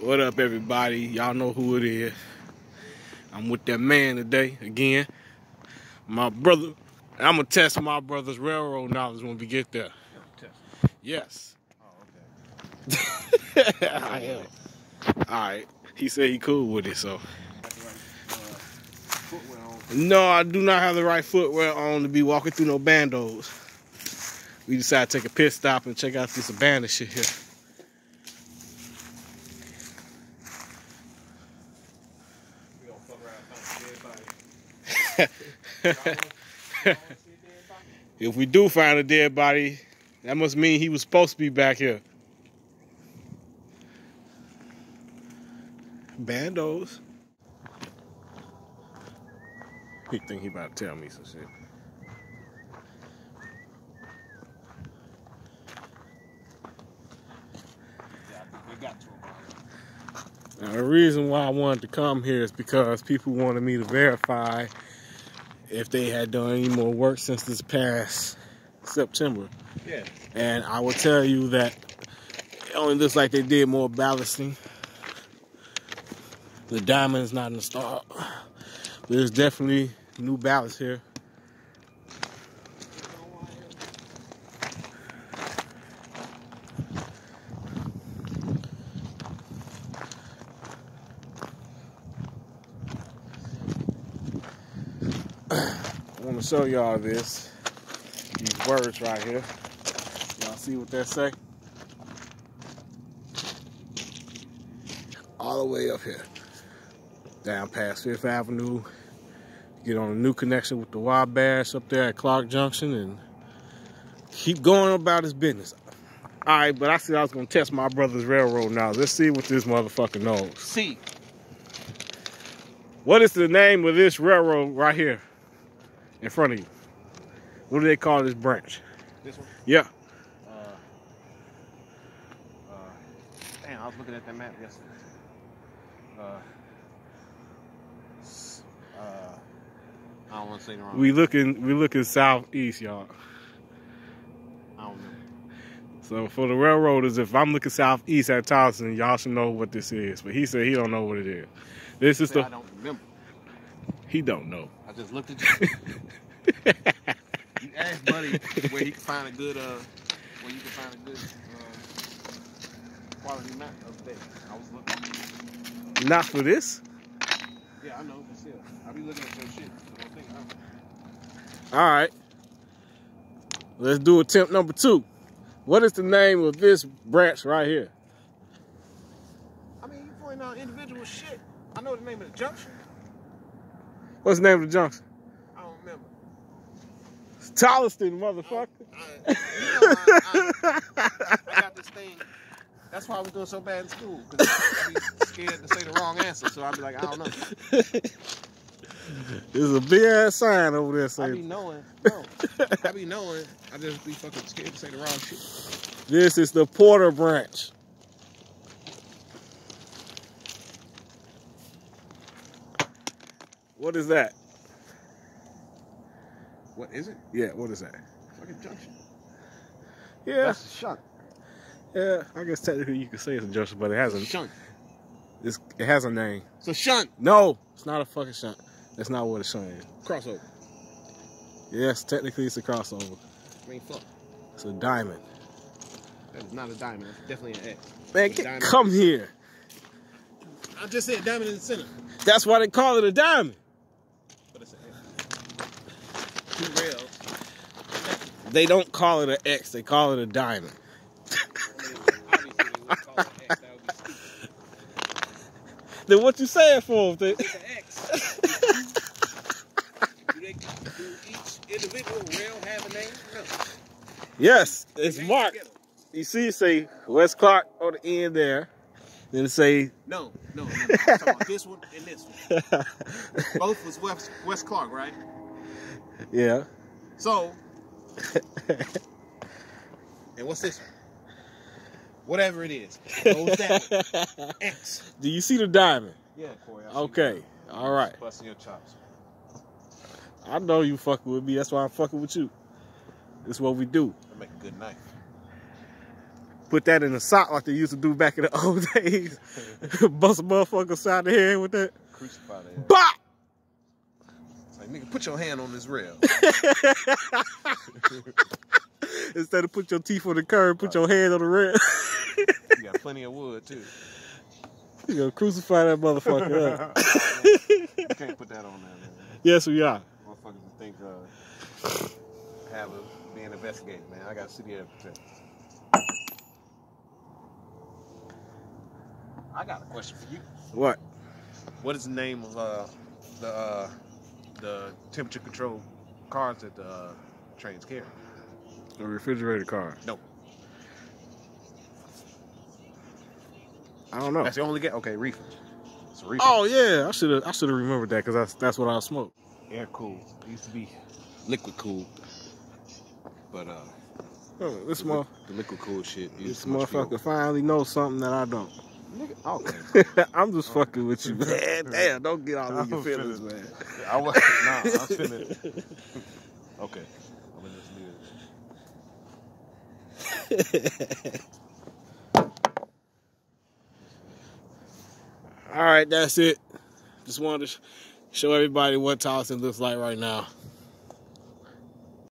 What up, everybody? Y'all know who it is. I'm with that man today again. My brother. I'm gonna test my brother's railroad knowledge when we get there. Yes. I am. All right. He said he cool with it, so. No, I do not have the right footwear on to be walking through no bandos. We decided to take a pit stop and check out this abandoned shit here. If we do find a dead body, that must mean he was supposed to be back here. Bandos. He think he about to tell me some shit. Now, the reason why I wanted to come here is because people wanted me to verify if they had done any more work since this past September. Yeah. And I will tell you that it only looks like they did more ballasting. The diamond is not installed. There's definitely new ballast here. I want to show y'all this. These words right here. Y'all see what they say? All the way up here. Down past Fifth Avenue. Get on a new connection with the Wabash up there at Clark Junction and keep going about his business. Alright, but I said I was gonna test my brother's railroad now. Let's see what this motherfucker knows. See. What is the name of this railroad right here in front of you? What do they call this branch? This one. Yeah. Uh, uh, damn, I was looking at that map yesterday. Uh, uh, I don't want to say the wrong. We looking we looking southeast, y'all. I don't know. So for the railroaders, if I'm looking southeast at Tolleston, y'all should know what this is. But he said he don't know what it is. This is Say I the don't remember. He don't know. I just looked at you. you asked Buddy where he could find a good, uh, where you can find a good uh, quality map of the day. I was looking. Not for this. Yeah, I know, but still, I be looking at your shit. So don't think I'm. All right. Let's do attempt number two. What is the name of this branch right here? I mean, you pointing out individual shit. I know the name of the junction. What's the name of the junction? I don't remember. It's Tolleston, oh, motherfucker. I, you know, I, I, I got this thing. That's why I was doing so bad in school. Because I be scared to say the wrong answer. So I'd be like, I don't know. There's a big ass sign over there I be knowing. No. I be knowing. I just be fucking scared to say the wrong shit. this is the Porter branch. What is that? What is it? Yeah, what is that? Fucking junction. Yeah, That's a shunt. yeah. I guess technically you could say it's a junction, but it has a Shunt. it's, it has a name. It's a shunt. No, it's not a fucking shunt. That's not what a shunt is. Crossover. Yes, technically it's a crossover. I mean, fuck. It's a diamond. That's not a diamond. That's definitely an X. Man, get, come here. I just said diamond in the center. That's why they call it a diamond. But it's an X. Two rails. They don't call it an X. They call it a diamond. I mean, obviously, they would call it an X. That would be stupid. Then what you saying for? If It's an X. do, they, do each individual rail have a name? No. yes, it's They marked. You see, you say West Clark on the end there. Then say, No, no, no. no. About this one and this one. Both was West, West Clark, right? yeah. So, and what's this? Whatever it is. Goes that. X. Do you see the diamond? Yeah, Korry. I see Okay. you All right. Busting your chops. I know you fucking with me. That's why I'm fucking with you. It's what we do. I make a good knife. Put that in a sock like they used to do back in the old days. Bust a motherfucker side of the head with that. Crucify that. Bop! Nigga, put your hand on this rail. Instead of put your teeth on the curb, put your hand on the rail. you got plenty of wood, too. you gonna crucify that motherfucker up. you can't put that on there, man. Yes, we are. Motherfuckers think, uh, have a, being investigated, man. I got here. I got a question for you. What? What is the name of uh, the uh, the temperature control cars that the uh, trains carry? A refrigerator car. No. I don't know. That's the only get. Okay, reefer. It's a reefer. Oh yeah, I should have I should have remembered that because that's that's what I smoked. air cool. It used to be liquid cool, but uh, Oh, this the, mo- the liquid cool shit. this used to much motherfucker finally knows something that I don't. Nigga, okay. I'm just fucking with you, man. Damn, don't get all in your feelings, man. I was nah. I was feeling. Okay, I'm gonna just leave it. All right, that's it. Just wanted to show everybody what Tolleston looks like right now.